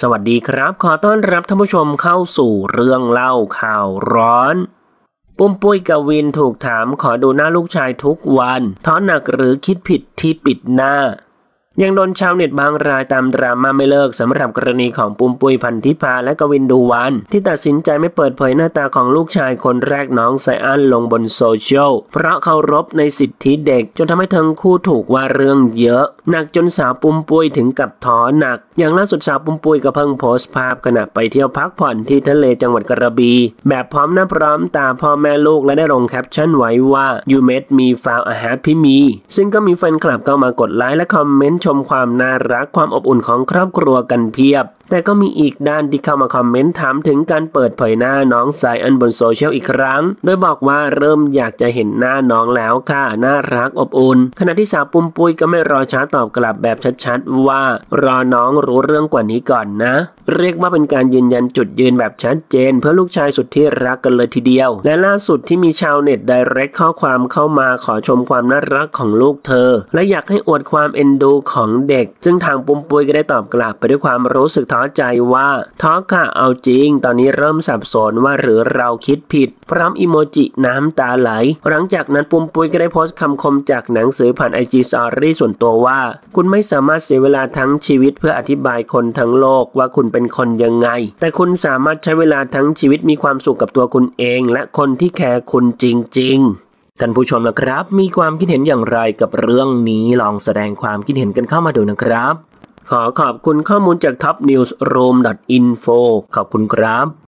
สวัสดีครับ ขอต้อนรับท่านผู้ชมเข้าสู่เรื่องเล่าข่าวร้อน ปุ้มปุ้ยกวินถูกถามขอดูหน้าลูกชายทุกวันท้อหนักหรือคิดผิดที่ปิดหน้า ยังโดนชาวเน็ตบางรายตามดราม่าไม่เลิกสำหรับกรณีของปุ้มปุ้ยพันธิพาและกวินดูวัน ที่ตัดสินใจไม่เปิดเผยหน้าตาของลูกชายคนแรกน้องไซอันลงบนโซเชียลเพราะเคารพในสิทธิเด็ก จนทำให้ทั้งคู่ถูกว่าเรื่องเยอะ หนักจนสาวปุ้มปุ้ยถึงกับท้อหนัก อย่างล่าสุดสาวปุ้มปุ้ยก็เพิ่งโพสต์ภาพขณะไปเที่ยวพักผ่อนที่ทะเลจังหวัดกระบี่แบบพร้อมหน้าพร้อมตาพ่อแม่ลูกและได้ลงแคปชั่นไว้ว่า you made me feel a happy me ซึ่งก็มีแฟนคลับเข้ามากดไลค์และคอมเมนต์ชมความน่ารักความอบอุ่นของครอบครัวกันเพียบแต่ก็มีอีกด้านที่เข้ามาคอมเมนต์ถามถึงการเปิดเผยหน้าน้องไซอันบนโซเชียลอีกครั้ง โดยบอกว่าเริ่มอยากจะเห็นหน้าน้องแล้วค่ะน่ารักอบอุ่นขณะที่สาวปุ้มปุ้ยก็ไม่รอช้าตอบกลับแบบชัดๆ ว่ารอน้องรู้เรื่องกว่านี้ก่อนนะ เรียกว่าเป็นการยืนยันจุดยืนแบบชัดเจน เพื่อลูกชายสุดที่รักกันเลยทีเดียว และล่าสุดที่มีชาวเน็ตไดเรกข้อความเข้ามาขอชมความน่ารักของลูกเธอ และอยากให้อวดความเอ็นดูของเด็ก ซึ่งทางปุ้มปุ้ยก็ได้ตอบกลับไปด้วยความรู้สึกท้อใจว่าท้อค่ะเอาจริง ตอนนี้เริ่มสับสนว่าหรือเราคิดผิด พร้อมอีโมจิน้ำตาไหล หลังจากนั้นปุ้มปุ้ยก็ได้โพสต์คำคมจากหนังสือผ่านไอจีสอรี่ส่วนตัวว่า คุณไม่สามารถเสียเวลาทั้งชีวิตเพื่ออธิบายคนทั้งโลกว่าคุณเป็นคนยังไง แต่คุณสามารถใช้เวลาทั้งชีวิตมีความสุขกับตัวคุณเอง และคนที่แคร์คุณจริง ๆท่านผู้ชมนะครับ มีความคิดเห็นอย่างไรกับเรื่องนี้ลองแสดงความคิดเห็นกันเข้ามาดูนะครับ ขอขอบคุณข้อมูลจาก topnewsroom.info ขอบคุณครับ